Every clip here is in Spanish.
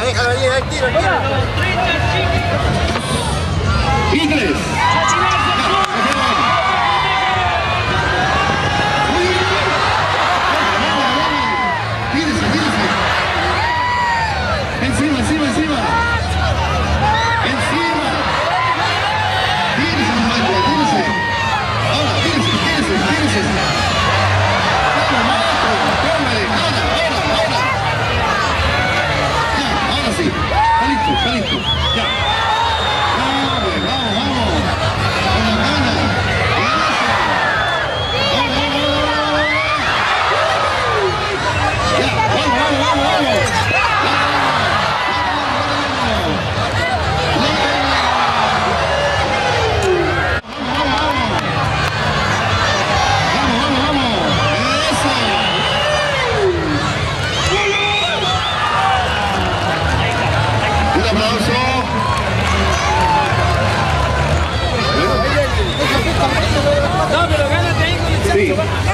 Venga, déjalo. Inglés.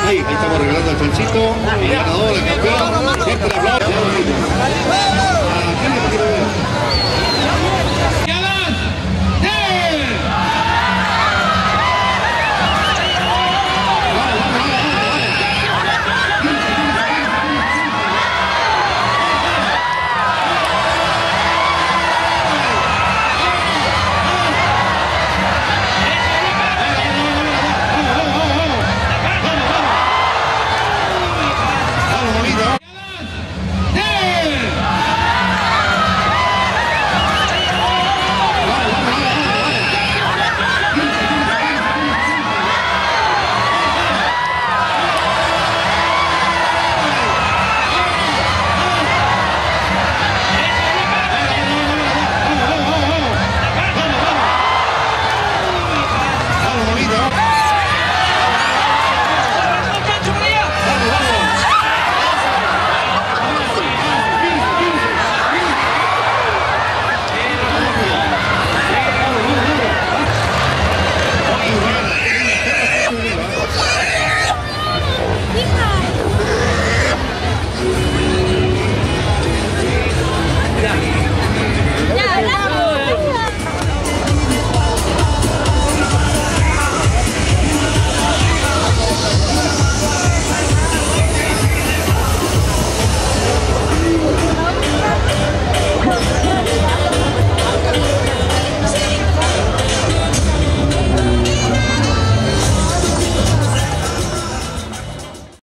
Ahí, estamos regalando al Choncito, el ganador, el campeón.